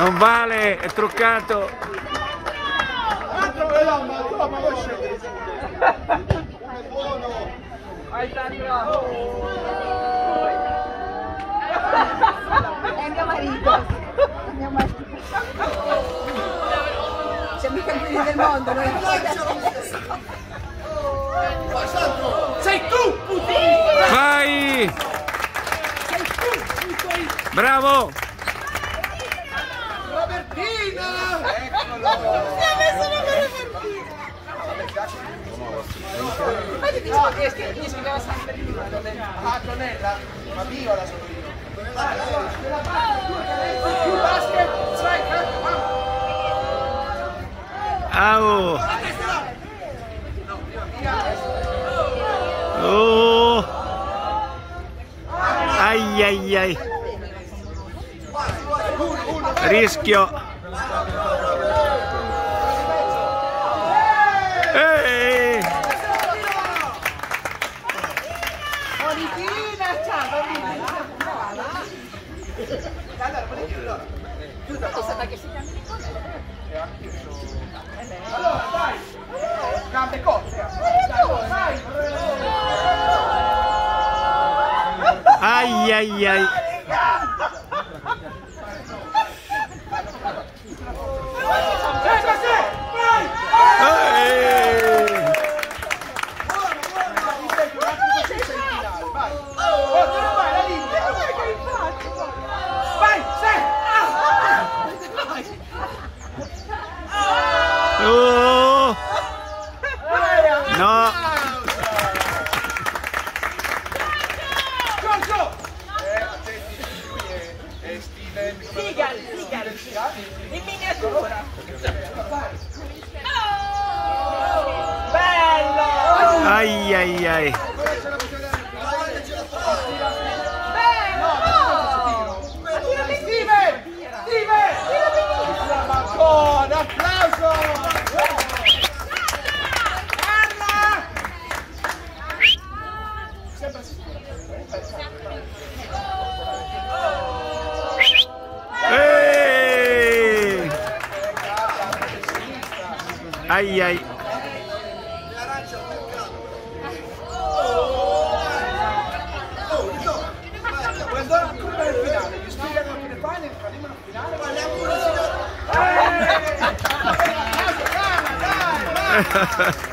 Non vale, è truccato. Tu? È buono. Vai Sandro! È mio marito. È mio marito. Siamo i campioni del mondo, noi Vai, Sandro! Sei tu, Vai! Bravo! Robertina! Eccolo! Ma ti dicevo che gli scriveva sempre prima. Ah, Antonella, ma basket, strike, vamos! Au! Oh! Ai ai ai! Rischio! Chissà che si chiama Allora, dai! Gambe vai! Ai ai ai! Vai, così! Vai! Ehi! Buono, buono! Mi senti un attimo sei in finale, vai! Oh, te ne vai, la linea! Vai, sei! Ah! Oh! No! Giorgio! Eh, attenti, lui è, è Steven... Sigal, Sigal. In miniatura. Bello! Ai ai ai! Ai ai! Quando ancora nel